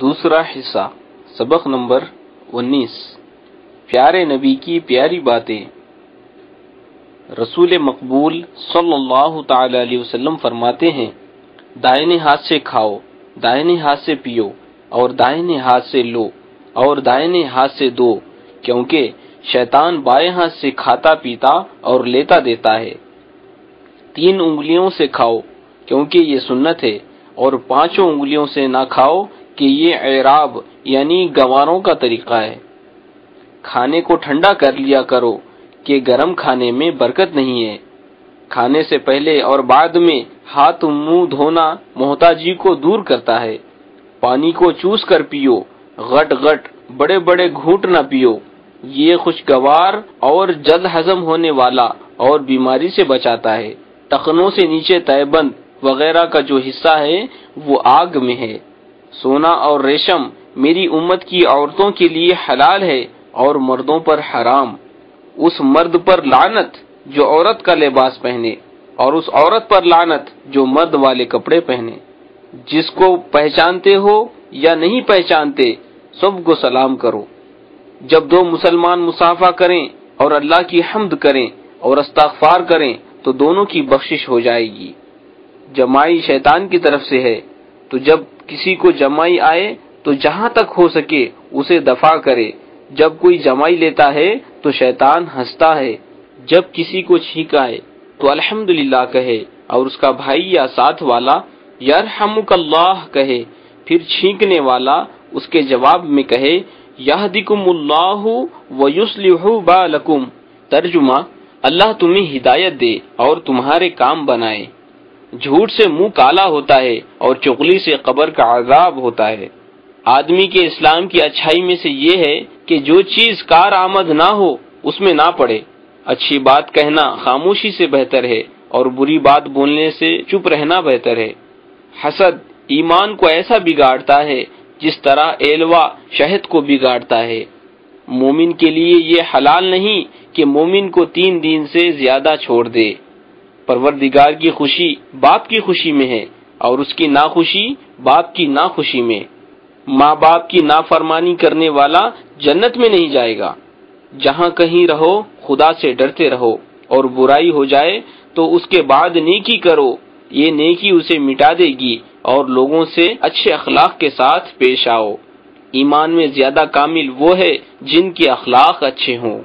دوسرا حصہ، سبق نمبر انیس۔ پیارے نبی کی پیاری باتیں۔ رسول مقبول صلی اللہ تعالی علیہ وسلم فرماتے ہیں، دائنے ہاتھ سے کھاؤ، دائنے ہاتھ سے پیو، اور دائنے ہاتھ سے لو، اور دائنے ہاتھ سے دو، کیونکہ شیطان بائیں ہاتھ سے کھاتا پیتا اور لیتا دیتا ہے۔ تین انگلیوں سے کھاؤ، کیونکہ یہ سنت ہے، اور پانچوں انگلیوں سے نہ کھاؤ کہ یہ اعراب یعنی گواروں کا طریقہ ہے۔ کھانے کو ٹھنڈا کر لیا کرو کہ گرم کھانے میں برکت نہیں ہے۔ کھانے سے پہلے اور بعد میں ہاتھ منہ دھونا محتاجی کو دور کرتا ہے۔ پانی کو چوس کر پیو، غٹ غٹ، بڑے بڑے گھونٹ نہ پیو۔ یہ خوشگوار اور جلد ہضم ہونے والا اور بیماری سے بچاتا ہے۔ ٹخنوں سے نیچے تیبند وغیرہ کا جو حصہ ہے وہ آگ میں ہے۔ سونا اور ریشم میری امت کی عورتوں کے لیے حلال ہے اور مردوں پر حرام۔ اس مرد پر لعنت جو عورت کا لباس پہنے اور اس عورت پر لعنت جو مرد والے کپڑے پہنے۔ جس کو پہچانتے ہو یا نہیں پہچانتے، سب کو سلام کرو۔ جب دو مسلمان مسافہ کریں اور اللہ کی حمد کریں اور استغفار کریں، تو دونوں کی بخشش ہو جائے گی۔ جمائی شیطان کی طرف سے ہے۔ تو جب کسی کو جمائی آئے تو جہاں تک ہو سکے اسے دفاع کرے۔ جب کوئی جمائی لیتا ہے تو شیطان ہنستا ہے۔ جب کسی کو چھینک آئے تو الحمد کہے اور اس کا بھائی یا ساتھ والا یرحمک اللہ کہے۔ پھر چھینکنے والا اس کے جواب میں کہے، یہدکم اللہ ویصلح بالکم۔ ترجمہ، اللہ تمہیں ہدایت دے اور تمہارے کام بنائے۔ جھوٹ سے منہ کالا ہوتا ہے اور چغلی سے قبر کا عذاب ہوتا ہے۔ آدمی کے اسلام کی اچھائی میں سے یہ ہے کہ جو چیز کار آمد نہ ہو، اس میں نہ پڑے۔ اچھی بات کہنا خاموشی سے بہتر ہے اور بری بات بولنے سے چپ رہنا بہتر ہے۔ حسد ایمان کو ایسا بگاڑتا ہے جس طرح ایلوا شہد کو بگاڑتا ہے۔ مومن کے لیے یہ حلال نہیں کہ مومن کو تین دن سے زیادہ چھوڑ دے۔ پروردگار کی خوشی باپ کی خوشی میں ہے اور اس کی ناخوشی باپ کی ناخوشی میں۔ ماں باپ کی نافرمانی کرنے والا جنت میں نہیں جائے گا۔ جہاں کہیں رہو، خدا سے ڈرتے رہو۔ اور برائی ہو جائے تو اس کے بعد نیکی کرو۔ یہ نیکی اسے مٹا دے گی اور لوگوں سے اچھے اخلاق کے ساتھ پیش آؤ۔ ایمان میں زیادہ کامل وہ ہے جن کے اخلاق اچھے ہوں۔